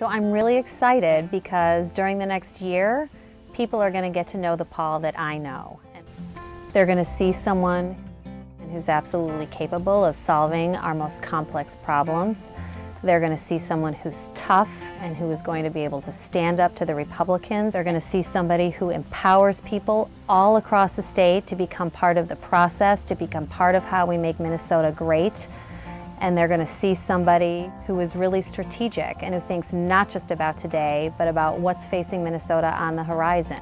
So I'm really excited because during the next year, people are going to get to know the Paul that I know. They're going to see someone who's absolutely capable of solving our most complex problems. They're going to see someone who's tough and who is going to be able to stand up to the Republicans. They're going to see somebody who empowers people all across the state to become part of the process, to become part of how we make Minnesota great. And they're going to see somebody who is really strategic and who thinks not just about today, but about what's facing Minnesota on the horizon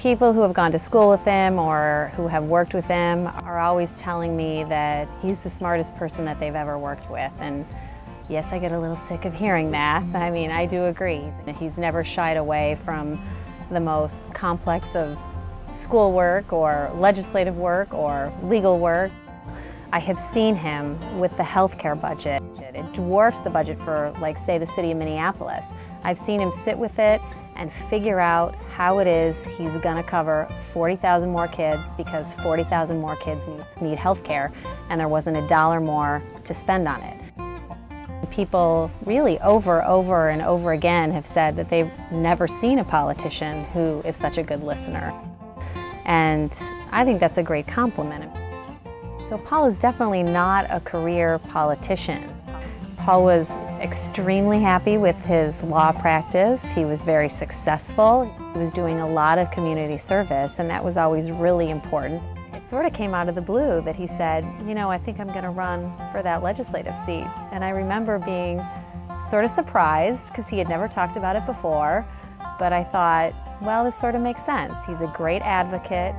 people who have gone to school with him or who have worked with him are always telling me that he's the smartest person that they've ever worked with. And yes, I get a little sick of hearing that. I mean, I do agree. He's never shied away from the most complex of schoolwork or legislative work or legal work. I have seen him with the healthcare budget. It dwarfs the budget for, like, say, the city of Minneapolis. I've seen him sit with it and figure out how it is he's going to cover 40,000 more kids because 40,000 more kids need, need health care and there wasn't a dollar more to spend on it. People really over, over and over again have said that they've never seen a politician who is such a good listener. And I think that's a great compliment. So Paul is definitely not a career politician. Paul was extremely happy with his law practice. He was very successful. He was doing a lot of community service, and that was always really important. It sort of came out of the blue that he said, you know, I think I'm going to run for that legislative seat. And I remember being sort of surprised because he had never talked about it before, but I thought, well, this sort of makes sense. He's a great advocate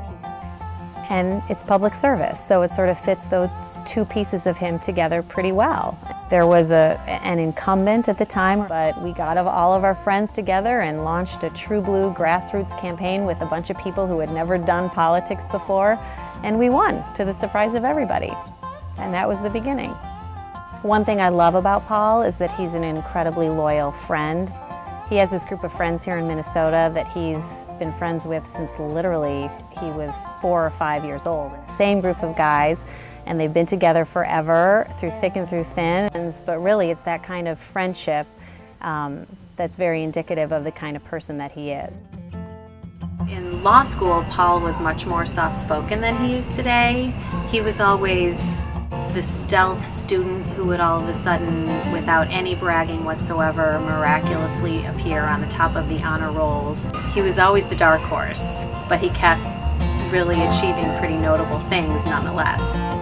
and it's public service, so it sort of fits those two pieces of him together pretty well. There was a, an incumbent at the time, but we got all of our friends together and launched a True Blue grassroots campaign with a bunch of people who had never done politics before, and we won to the surprise of everybody. And that was the beginning. One thing I love about Paul is that he's an incredibly loyal friend. He has this group of friends here in Minnesota that he's been friends with since literally he was four or five years old. Same group of guys and they've been together forever through thick and through thin. But really, it's that kind of friendship um, that's very indicative of the kind of person that he is. In law school, Paul was much more soft spoken than he is today. He was always the stealth student who would all of a sudden, without any bragging whatsoever, miraculously appear on the top of the honor rolls. He was always the dark horse, but he kept really achieving pretty notable things nonetheless.